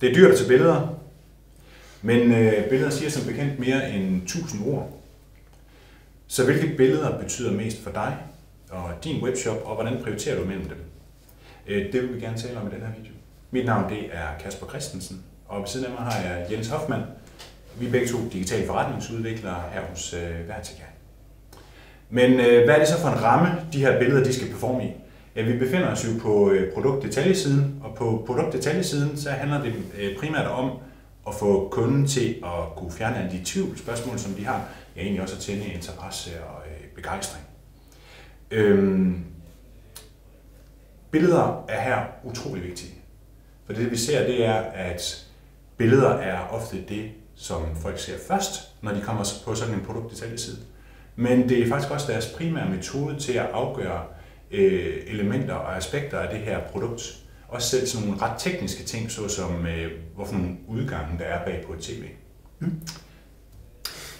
Det er dyrt at tage billeder, men øh, billeder siger som bekendt mere end 1000 ord. Så hvilke billeder betyder mest for dig og din webshop, og hvordan prioriterer du mellem dem? Øh, det vil vi gerne tale om i den her video. Mit navn det er Kasper Christensen, og ved siden af mig har jeg Jens Hoffmann. Vi er begge to digitale forretningsudviklere her hos øh, Vertica. Men øh, hvad er det så for en ramme, de her billeder de skal performe i? Ja, vi befinder os jo på øh, produktdetaljesiden, og på produktdetaljesiden så handler det øh, primært om at få kunden til at kunne fjerne alle de tvivl, spørgsmål, som de har, ja egentlig også at tænde interesse og øh, begejstring. Øhm, billeder er her utrolig vigtige. For det vi ser, det er, at billeder er ofte det, som folk ser først, når de kommer på sådan en produktdetaljeside. Men det er faktisk også deres primære metode til at afgøre øh, elementer og aspekter af det her produkt. Også selv sådan nogle ret tekniske ting, såsom øh, hvorfor nogle udgange der er bag på et tv. Mm.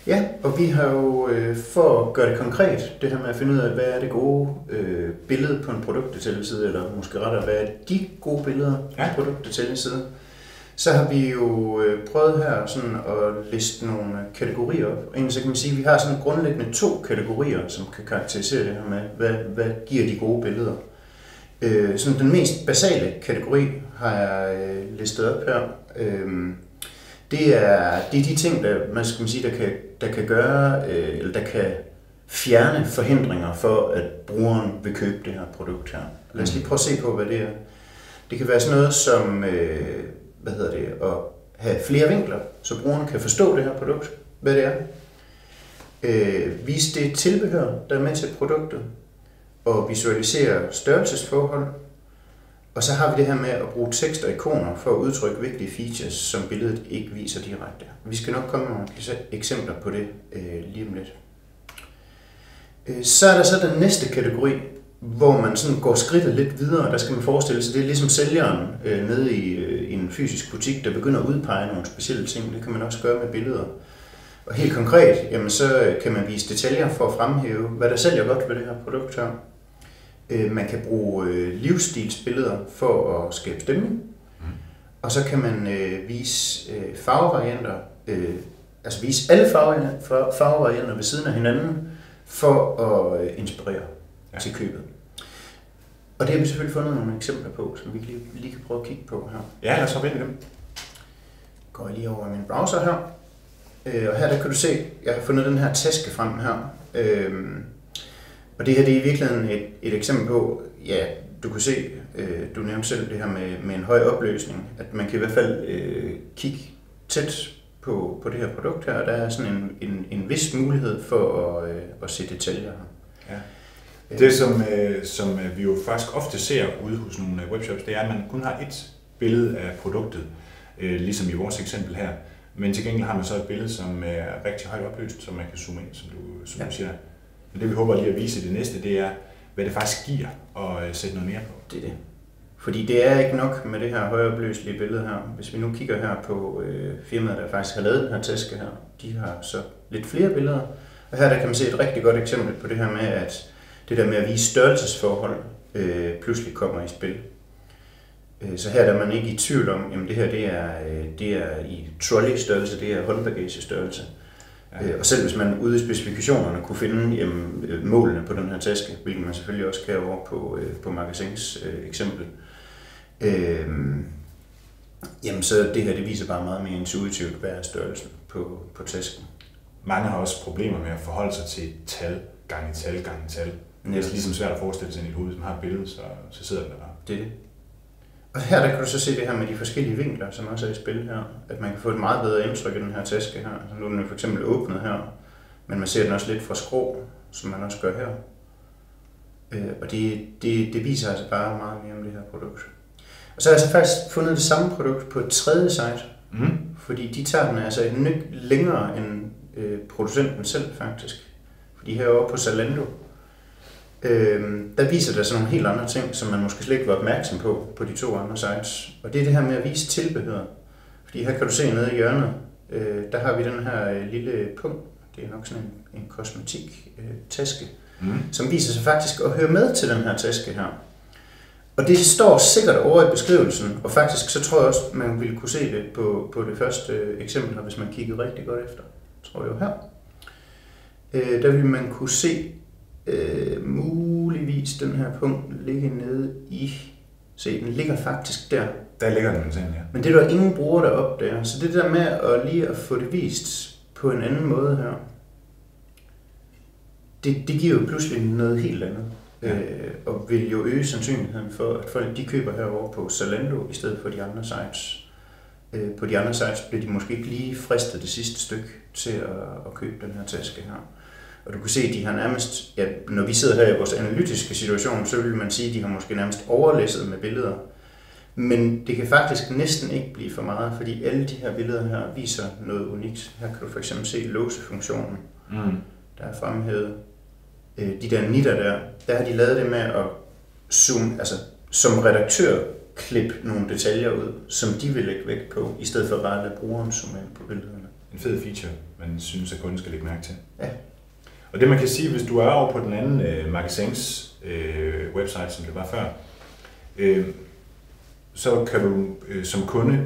Ja, og vi har jo øh, for at gøre det konkret, det her med at finde ud af, hvad er det gode øh, billede på en produktdetaljside, eller måske rettere, hvad er de gode billeder ja. på en produktdetaljside, så har vi jo øh, prøvet her sådan at liste nogle øh, kategorier op. Egentlig så kan man sige, at vi har sådan grundlæggende to kategorier, som kan karakterisere det her med, hvad, hvad giver de gode billeder. Øh, sådan den mest basale kategori har jeg øh, listet op her. Øh, det er, det er de ting, der, man skal sige, der kan, der kan gøre, øh, eller der kan fjerne forhindringer for, at brugeren vil købe det her produkt her. Lad os lige prøve at se på, hvad det er. Det kan være sådan noget som, øh, hvad hedder det, at have flere vinkler, så brugerne kan forstå det her produkt, hvad det er. Øh, vise det tilbehør, der er med til produktet, og visualisere størrelsesforhold, og så har vi det her med at bruge tekst og ikoner for at udtrykke vigtige features, som billedet ikke viser direkte. Vi skal nok komme med nogle eksempler på det øh, lige om lidt. Øh, så er der så den næste kategori, hvor man sådan går skridtet lidt videre. Der skal man forestille sig, det er ligesom sælgeren øh, nede i øh, en fysisk butik, der begynder at udpege nogle specielle ting. Det kan man også gøre med billeder. Og helt konkret, jamen så kan man vise detaljer for at fremhæve, hvad der sælger godt ved det her produkt her. Øh, man kan bruge øh, livsstilsbilleder for at skabe stemning. Mm. Og så kan man øh, vise øh, farvevarianter, øh, altså vise alle farvevarianter, farvevarianter ved siden af hinanden, for at øh, inspirere ja. til købet. Og det har vi selvfølgelig fundet nogle eksempler på, som vi lige, lige kan prøve at kigge på her. Ja, lad os hoppe ind i dem. Går jeg lige over i min browser her. Øh, og her der kan du se, jeg har fundet den her taske frem her. Øh, og det her det er i virkeligheden et, et eksempel på, ja, du kan se, øh, du nævnte selv det her med, med en høj opløsning, at man kan i hvert fald øh, kigge tæt på, på det her produkt her, og der er sådan en, en, en vis mulighed for at, øh, at se detaljer her. Det, som, øh, som vi jo faktisk ofte ser ude hos nogle webshops, det er, at man kun har et billede af produktet, øh, ligesom i vores eksempel her. Men til gengæld har man så et billede, som er rigtig højt opløst, som man kan zoome ind, som du, som ja. du siger. Men det vi håber lige at vise i det næste, det er, hvad det faktisk giver at øh, sætte noget mere på. Det er det. Fordi det er ikke nok med det her højopløselige billede her. Hvis vi nu kigger her på øh, firmaet, der faktisk har lavet den her taske her, de har så lidt flere billeder. Og her der kan man se et rigtig godt eksempel på det her med, at det der med at vise størrelsesforhold øh, pludselig kommer i spil. Øh, så her er man ikke i tvivl om, at det her det er, øh, det er i trolley-størrelse, det er håndbagage-størrelse. Ja. Øh, og selv hvis man ude i specifikationerne kunne finde jamen, målene på den her taske, hvilket man selvfølgelig også kan over på, på magasins øh, eksempel, øh, jamen så det her det viser bare meget mere intuitivt, hvad er størrelsen på, på tasken. Mange har også problemer med at forholde sig til tal gange tal gange tal. Det er ligesom svært at forestille sig i et hoved, hvis man har et billede, så, så sidder det der. Det er det. Og her der kan du så se det her med de forskellige vinkler, som også er i spil her. At man kan få et meget bedre indtryk af den her taske her. Så nu er den for eksempel åbnet her, men man ser den også lidt fra skrå, som man også gør her. Øh, og det, det, det viser altså bare meget mere om det her produkt. Og så har jeg så faktisk fundet det samme produkt på et tredje site, mm. fordi de tager den altså et nyk længere end øh, producenten selv faktisk. Fordi herovre på Zalando, øh, der viser der sådan nogle helt andre ting, som man måske slet ikke var opmærksom på, på de to andre sites. Og det er det her med at vise tilbehør. Fordi her kan du se nede i hjørnet, øh, der har vi den her øh, lille punkt, det er nok sådan en, en kosmetik øh, taske, mm. som viser sig faktisk at høre med til den her taske her. Og det står sikkert over i beskrivelsen, og faktisk så tror jeg også, man ville kunne se det på, på det første eksempel her, hvis man kigger rigtig godt efter. Tror jeg jo her. Øh, der vil man kunne se øh, muligvis den her punkt ligge nede i... Se, den ligger faktisk der. Der ligger den, ja. Men det er der ingen bruger der der. Så det der med at lige at få det vist på en anden måde her, det, det giver jo pludselig noget helt andet. Ja. Øh, og vil jo øge sandsynligheden for, at folk de køber herover på Zalando i stedet for de andre sites. Øh, på de andre sites bliver de måske ikke lige fristet det sidste stykke til at, at købe den her taske her. Og du kan se, at de har nærmest, ja, når vi sidder her i vores analytiske situation, så vil man sige, at de har måske nærmest overlæsset med billeder. Men det kan faktisk næsten ikke blive for meget, fordi alle de her billeder her viser noget unikt. Her kan du for eksempel se låsefunktionen, mm. der er fremhævet. Øh, de der nitter der, der har de lavet det med at zoom, altså som redaktør klippe nogle detaljer ud, som de vil lægge vægt på, i stedet for bare at lade brugeren zoome ind på billederne. En fed feature, man synes, at kunden skal lægge mærke til. Ja. Og det man kan sige, hvis du er over på den anden øh, magasins øh, website, som det var før, øh, så kan du øh, som kunde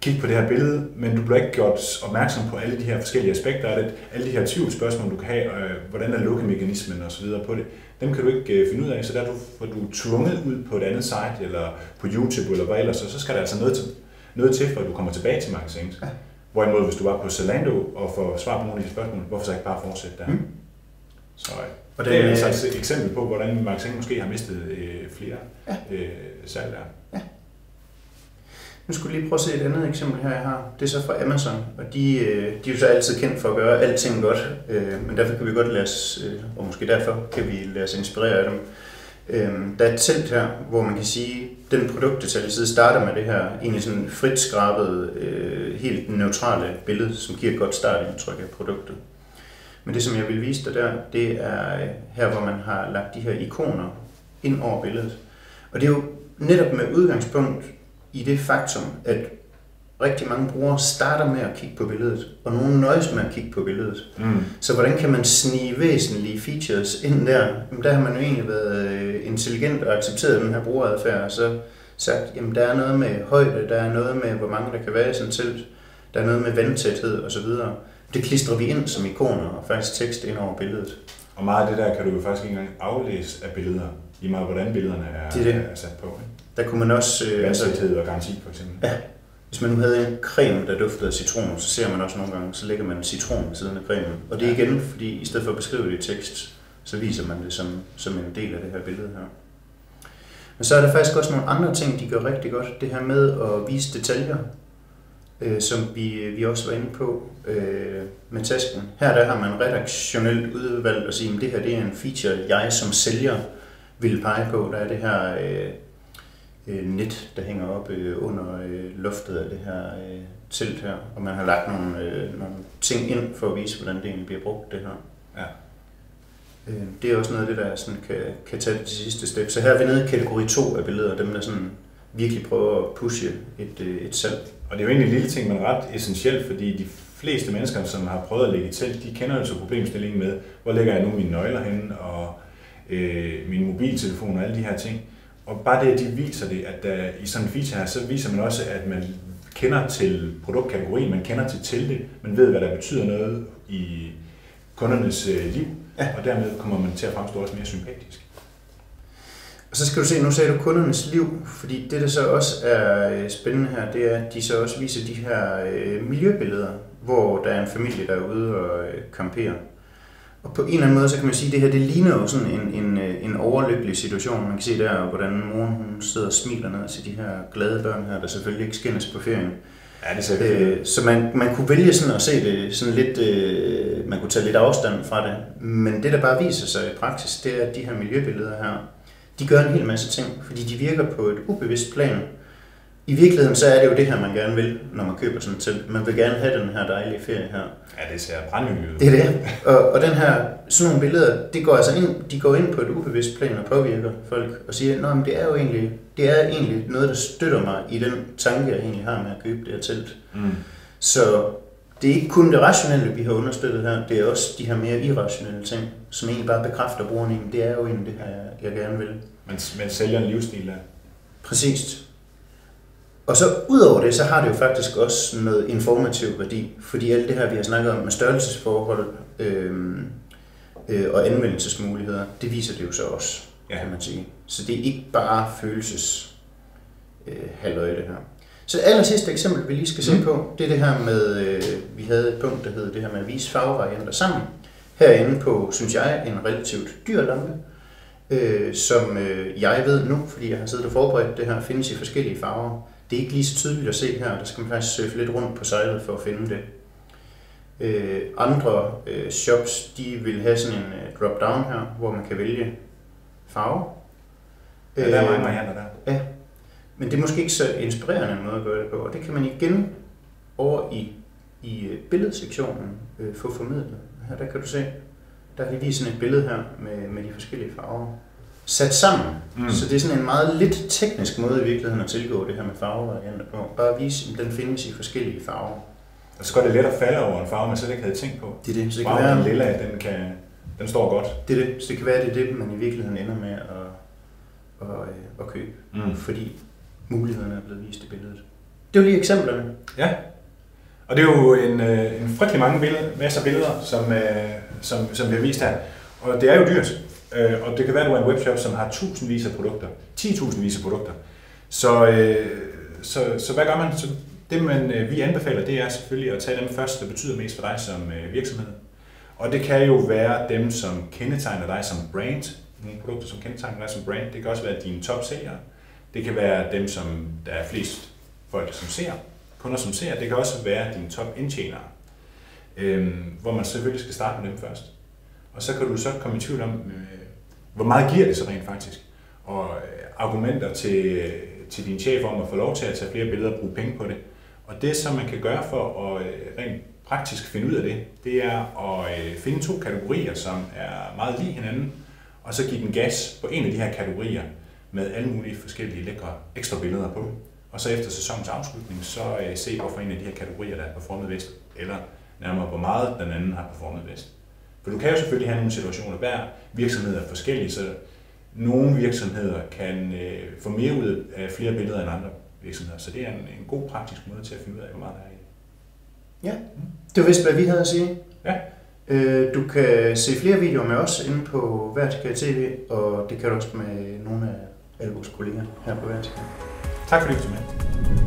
kigge på det her billede, men du bliver ikke gjort opmærksom på alle de her forskellige aspekter af det, alle de her tvivlsspørgsmål, du kan have, øh, hvordan er lukkemekanismen og så videre på det. Dem kan du ikke øh, finde ud af, så der du, får du tvunget ud på et andet site, eller på YouTube, eller hvad ellers, så, så skal der altså noget til, noget til, for at du kommer tilbage til magasins. Hvorimod, hvis du var på Zalando og får svar på nogle af de spørgsmål, hvorfor så ikke bare fortsætte der? Mm. Så øh, og det, er altså et eksempel på, hvordan magasinet måske har mistet øh, flere ja. øh, salg der. Ja. Nu skulle lige prøve at se et andet eksempel her, jeg har. Det er så fra Amazon, og de, øh, de er jo så altid kendt for at gøre alting godt, øh, men derfor kan vi godt lade os, øh, og måske derfor kan vi lade os inspirere af dem. Der er et telt her, hvor man kan sige, at den produktdetaljside starter med det her egentlig sådan frit skrabet, helt neutrale billede, som giver et godt startindtryk af produktet. Men det, som jeg vil vise dig der, det er her, hvor man har lagt de her ikoner ind over billedet. Og det er jo netop med udgangspunkt i det faktum, at rigtig mange brugere starter med at kigge på billedet, og nogen nøjes med at kigge på billedet. Mm. Så hvordan kan man snige væsentlige features ind der? Jamen, der har man jo egentlig været øh, intelligent og accepteret den her brugeradfærd, og så sagt, jamen der er noget med højde, der er noget med, hvor mange der kan være i sådan telt, der er noget med vandtæthed osv. Det klistrer vi ind som ikoner og faktisk tekst ind over billedet. Og meget af det der kan du jo faktisk ikke engang aflæse af billeder, i meget hvordan billederne er, det er, det. er sat på. Ikke? Der kunne man også... Øh, altså, og garanti for eksempel. Ja. Hvis man nu havde en creme, der duftede af citron, så ser man også nogle gange, så lægger man en citron ved siden af cremen. Og det er igen, fordi i stedet for at beskrive det i tekst, så viser man det som, som en del af det her billede her. Men så er der faktisk også nogle andre ting, de gør rigtig godt. Det her med at vise detaljer, øh, som vi, vi også var inde på øh, med tasken. Her der har man redaktionelt udvalgt at sige, at det her det er en feature, jeg som sælger vil pege på. Der er det her øh, øh, net, der hænger op øh, under øh, loftet af det her øh, telt her, og man har lagt nogle, øh, nogle ting ind for at vise, hvordan det egentlig bliver brugt, det her. Ja. Øh, det er også noget af det, der sådan kan, kan tage det sidste step. Så her er vi nede i kategori 2 af billeder, dem der sådan virkelig prøver at pushe et, øh, et salg. Og det er jo egentlig en lille ting, men ret essentielt, fordi de fleste mennesker, som har prøvet at lægge et telt, de kender jo så problemstillingen med, hvor lægger jeg nu mine nøgler hen, og øh, min mobiltelefon og alle de her ting. Og bare det, at de viser det, at der, i sådan en feature her, så viser man også, at man kender til produktkategorien, man kender til teltet, man ved, hvad der betyder noget i kundernes øh, liv, ja. og dermed kommer man til at fremstå også mere sympatisk. Og så skal du se, nu sagde du kundernes liv, fordi det, der så også er øh, spændende her, det er, at de så også viser de her øh, miljøbilleder, hvor der er en familie, der er ude og øh, camperer. Og på en eller anden måde, så kan man sige, at det her det ligner jo sådan en, en, øh, en overlykkelig situation. Man kan se der, hvordan moren hun sidder og smiler ned til de her glade børn her, der selvfølgelig ikke skændes på ferien. Ja, det ser øh, Så man, man kunne vælge sådan at se det sådan lidt, øh, man kunne tage lidt afstand fra det. Men det, der bare viser sig i praksis, det er, at de her miljøbilleder her, de gør en hel masse ting, fordi de virker på et ubevidst plan. I virkeligheden så er det jo det her, man gerne vil, når man køber sådan et telt. Man vil gerne have den her dejlige ferie her. Ja, det ser brændende ud. Det er det. Og, og den her, sådan nogle billeder, det går altså ind, de går ind på et ubevidst plan og påvirker folk og siger, at det er jo egentlig, det er egentlig noget, der støtter mig i den tanke, jeg egentlig har med at købe det her telt. Mm. Så det er ikke kun det rationelle, vi har understøttet her, det er også de her mere irrationelle ting, som egentlig bare bekræfter brugeren i, det er jo egentlig det her, jeg, gerne vil. Man, man sælger en livsstil der. Præcis. Og så udover det, så har det jo faktisk også noget informativ værdi, fordi alt det her, vi har snakket om med størrelsesforhold øh, øh, og anvendelsesmuligheder, det viser det jo så også, ja. kan man sige. Så det er ikke bare følelses øh, halvøje, det her. Så det aller sidste eksempel, vi lige skal se mm. på, det er det her med, øh, vi havde et punkt, der hed det her med at vise farvevarianter sammen. Herinde på, synes jeg, en relativt dyr lampe, øh, som øh, jeg ved nu, fordi jeg har siddet og forberedt det her, findes i forskellige farver. Det er ikke lige så tydeligt at se her, der skal man faktisk søge lidt rundt på sejlet for at finde det. Øh, andre øh, shops, de vil have sådan en øh, drop-down her, hvor man kan vælge farve. Ja, der er mange varianter der. Ja, men det er måske ikke så inspirerende en måde at gøre det på, og det kan man igen over i, i øh, billedsektionen øh, få formidlet. Her der kan du se, der kan lige sådan et billede her med, med de forskellige farver sat sammen. Mm. Så det er sådan en meget lidt teknisk måde i virkeligheden at tilgå det her med farvevarianter på. Bare at vise, at den findes i forskellige farver. Og så går det let at falde over en farve, man slet ikke havde tænkt på. Det er det. Så det kan være, den lilla, den, kan, den står godt. Det er det. Så det kan være, at det er det, man i virkeligheden ender med at, at, at, at købe. Mm. Fordi mulighederne er blevet vist i billedet. Det var lige eksemplerne. Ja. Og det er jo en, øh, en frygtelig mange billeder, masser af billeder, som, øh, som, som vi har vist her. Og det er jo dyrt. Øh, og det kan være, at du er en webshop, som har tusindvis af produkter. 10.000 vis af produkter. Så, øh, så, så hvad gør man? Så det, man, øh, vi anbefaler, det er selvfølgelig at tage dem først, der betyder mest for dig som øh, virksomhed. Og det kan jo være dem, som kendetegner dig som brand. Nogle produkter, som kendetegner dig som brand. Det kan også være dine top sælgere. Det kan være dem, som der er flest folk, som ser, kunder, som ser. Det kan også være dine top indtjenere, øhm, hvor man selvfølgelig skal starte med dem først. Og så kan du så komme i tvivl om, øh, hvor meget giver det så rent faktisk? Og øh, argumenter til, til din chef om at få lov til at tage flere billeder og bruge penge på det. Og det, som man kan gøre for at øh, rent praktisk finde ud af det, det er at øh, finde to kategorier, som er meget lige hinanden, og så give den gas på en af de her kategorier, med alle mulige forskellige lækre ekstra billeder på. Og så efter sæsonens afslutning, så uh, se, hvorfor en af de her kategorier, der er performet bedst, eller nærmere, hvor meget den anden har performet bedst. For du kan jo selvfølgelig have nogle situationer, hver virksomhed er forskellig, så nogle virksomheder kan uh, få mere ud af flere billeder end andre virksomheder. Så det er en, en god praktisk måde til at finde ud af, hvor meget der er i. Ja, det var vist, hvad vi havde at sige. Ja. Øh, du kan se flere videoer med os inde på Vertical TV, og det kan du også med nogle af alle vores kolleger her på Vertical. Tá Até.